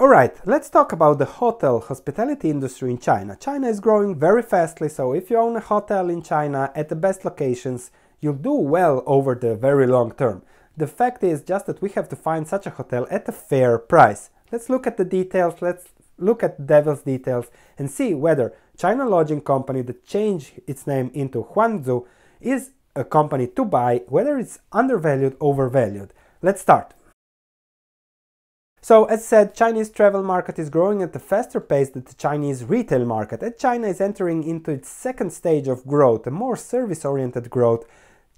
Alright, let's talk about the hotel hospitality industry in China. China is growing very fastly, so if you own a hotel in China at the best locations, you'll do well over the very long term. The fact is just that we have to find such a hotel at a fair price. Let's look at the details, let's look at devil's details and see whether China Lodging Company that changed its name into Huazhu is a company to buy, whether it's undervalued, overvalued. Let's start. So as said, Chinese travel market is growing at a faster pace than the Chinese retail market. And China is entering into its second stage of growth, a more service-oriented growth.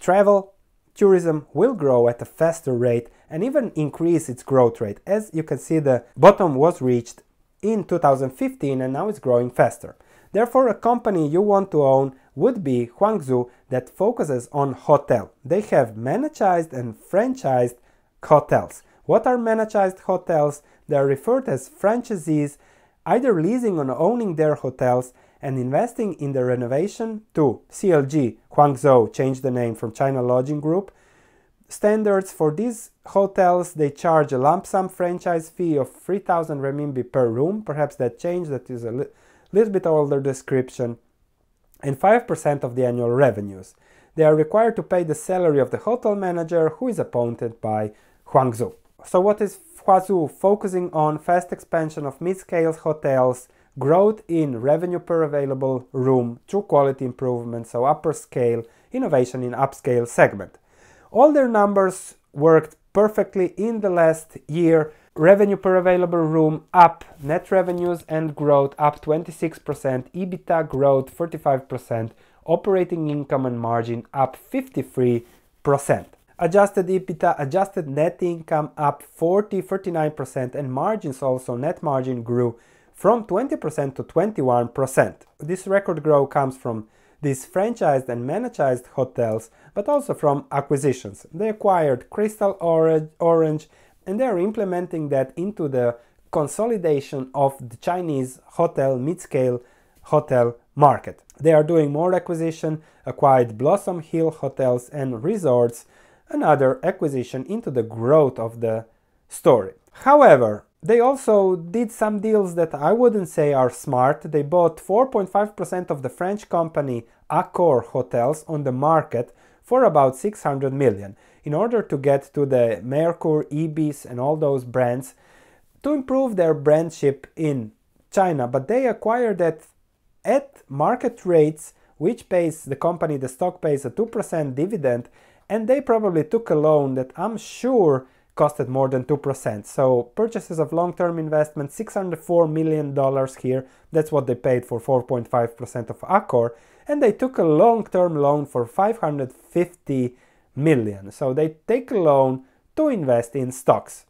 Travel, tourism will grow at a faster rate and even increase its growth rate. As you can see, the bottom was reached in 2015 and now it's growing faster. Therefore, a company you want to own would be Huazhu that focuses on hotel. They have managed and franchised hotels. What are managed hotels? They are referred as franchisees, either leasing or owning their hotels and investing in the renovation to CLG, Huazhu changed the name from China Lodging Group. Standards for these hotels, they charge a lump sum franchise fee of 3000 renminbi per room, perhaps that change, that is a li little bit older description, and 5% of the annual revenues. They are required to pay the salary of the hotel manager who is appointed by Huazhu. So what is Huazhu focusing on? Fast expansion of mid-scale hotels, growth in revenue per available room through quality improvement, so upper scale, innovation in upscale segment. All their numbers worked perfectly in the last year. Revenue per available room up, net revenues and growth up 26%, EBITDA growth 45%, operating income and margin up 53%. Adjusted EBITDA, adjusted net income up 40, 39% and margins also, net margin grew from 20% to 21%. This record growth comes from these franchised and managed hotels, but also from acquisitions. They acquired Crystal Orange and they are implementing that into the consolidation of the Chinese hotel, mid-scale hotel market. They are doing more acquisition, acquired Blossom Hill hotels and resorts, another acquisition into the growth of the story. However, they also did some deals that I wouldn't say are smart. They bought 4.5% of the French company Accor Hotels on the market for about 600 million in order to get to the Mercure, Ibis and all those brands to improve their brandship in China. But they acquired that at market rates which pays the company, the stock pays a 2% dividend and they probably took a loan that I'm sure costed more than 2%. So purchases of long-term investment, $604 million here, that's what they paid for 4.5% of Accor, and they took a long-term loan for 550 million. So they take a loan to invest in stocks.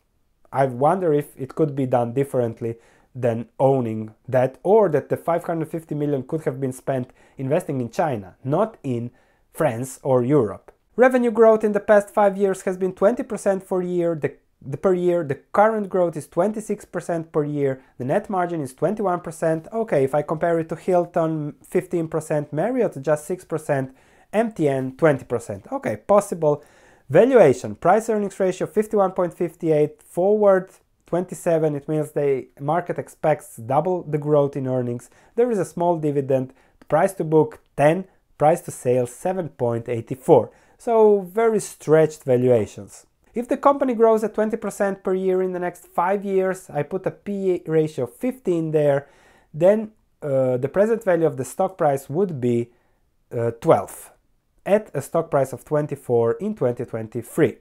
I wonder if it could be done differently than owning that or that the 550 million could have been spent investing in China, not in France or Europe. Revenue growth in the past five years has been 20% per year. The, the, per year. The current growth is 26% per year. The net margin is 21%. Okay, if I compare it to Hilton, 15%, Marriott just 6%, MTN 20%. Okay, possible. Valuation, price earnings ratio 51.58, forward 27, it means the market expects double the growth in earnings. There is a small dividend, price to book 10, price to sales 7.84 so very stretched valuations. If the company grows at 20% per year in the next 5 years, I put a P ratio of 15 there, then uh, the present value of the stock price would be uh, 12 at a stock price of 24 in 2023.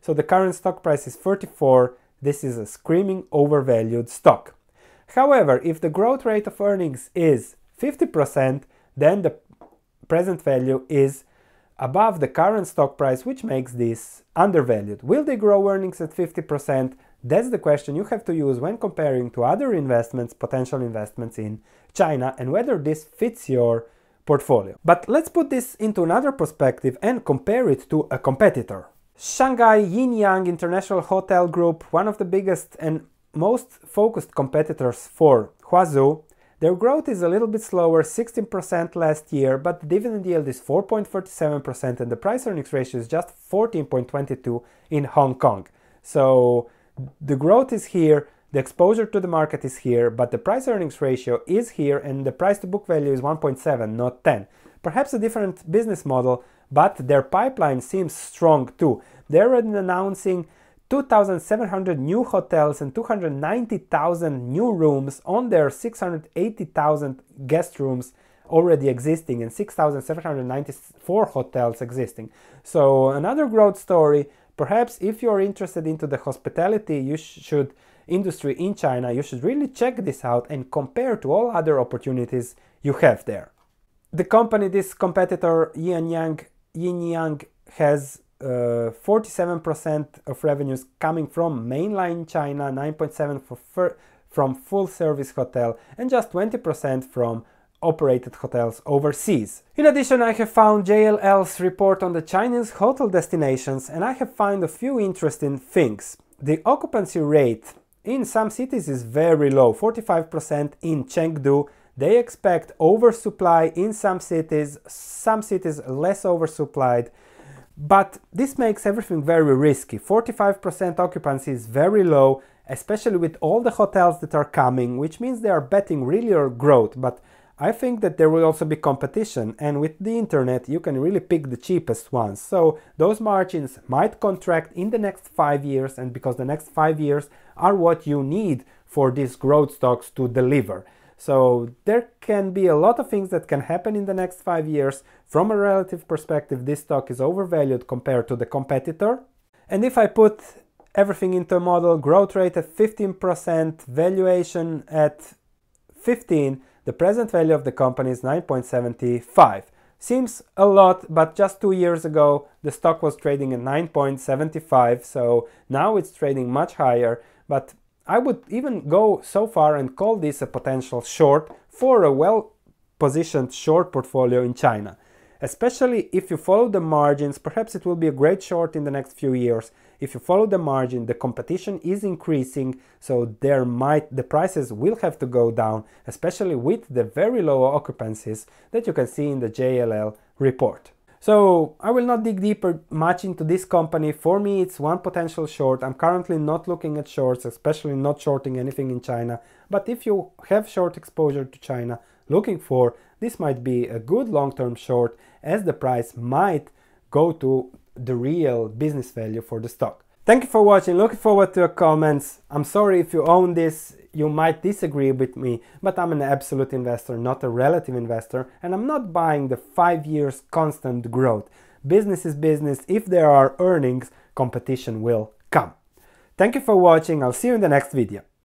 So the current stock price is 34. This is a screaming overvalued stock. However, if the growth rate of earnings is 50%, then the present value is above the current stock price, which makes this undervalued. Will they grow earnings at 50%? That's the question you have to use when comparing to other investments, potential investments in China, and whether this fits your portfolio. But let's put this into another perspective and compare it to a competitor. Shanghai Jin Jiang International Hotel Group, one of the biggest and most focused competitors for Huazhu, their growth is a little bit slower, 16% last year, but the dividend yield is 4.47% and the price earnings ratio is just 14.22 in Hong Kong. So the growth is here, The exposure to the market is here, but the price earnings ratio is here and the price to book value is 1.7, not 10. Perhaps a different business model, but their pipeline seems strong too. They're announcing 2,700 new hotels and 290,000 new rooms on their 680,000 guest rooms already existing and 6,794 hotels existing. So another growth story. Perhaps if you're interested into the hospitality, you sh should industry in China, you should really check this out and compare to all other opportunities you have there. The company, this competitor Jin Jiang, Jin Jiang has 47% uh, of revenues coming from mainland China, 9.7 for from full service hotel, and just 20% from operated hotels overseas. In addition, I have found JLL's report on the Chinese hotel destinations and I have found a few interesting things. The occupancy rate in some cities is very low, 45% in Chengdu. They expect oversupply in some cities, some cities less oversupplied. But this makes everything very risky. 45% occupancy is very low, especially with all the hotels that are coming, which means they are betting really on growth. But I think that there will also be competition, and with the internet, you can really pick the cheapest ones. So those margins might contract in the next five years, and because the next five years are what you need for these growth stocks to deliver. So there can be a lot of things that can happen in the next five years. From a relative perspective, this stock is overvalued compared to the competitor. And if I put everything into a model, growth rate at 15%, valuation at 15, the present value of the company is 9.75. Seems a lot, but just two years ago the stock was trading at 9.75, so now it's trading much higher. But I would even go so far and call this a potential short for a well positioned short portfolio in China. Especially if you follow the margins, perhaps it will be a great short in the next few years. If you follow the margin, the competition is increasing, so there might the prices will have to go down, especially with the very low occupancies that you can see in the JLL report. So I will not dig deeper much into this company. For me, it's one potential short. I'm currently not looking at shorts, especially not shorting anything in China. But if you have short exposure to China looking for, this might be a good long-term short as the price might go to the real business value for the stock. Thank you for watching. Looking forward to your comments. I'm sorry if you own this you might disagree with me, but I'm an absolute investor, not a relative investor, and I'm not buying the five years constant growth. Business is business. If there are earnings, competition will come. Thank you for watching. I'll see you in the next video.